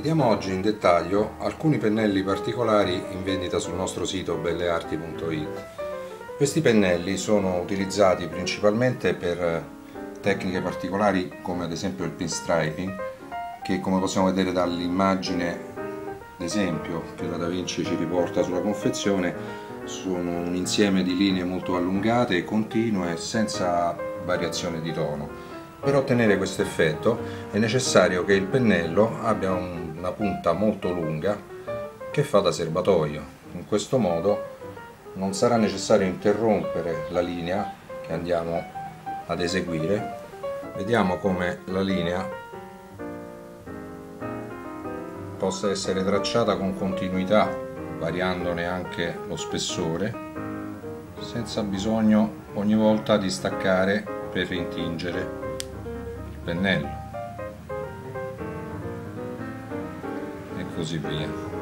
Vediamo oggi in dettaglio alcuni pennelli particolari in vendita sul nostro sito bellearti.it. Questi pennelli sono utilizzati principalmente per tecniche particolari come ad esempio il pinstriping che come possiamo vedere dall'immagine d'esempio che la Da Vinci ci riporta sulla confezione sono un insieme di linee molto allungate e continue senza variazione di tono per ottenere questo effetto è necessario che il pennello abbia una punta molto lunga che fa da serbatoio. In questo modo non sarà necessario interrompere la linea che andiamo ad eseguire. Vediamo come la linea possa essere tracciata con continuità, variandone anche lo spessore, senza bisogno ogni volta di staccare per intingere pennello così via.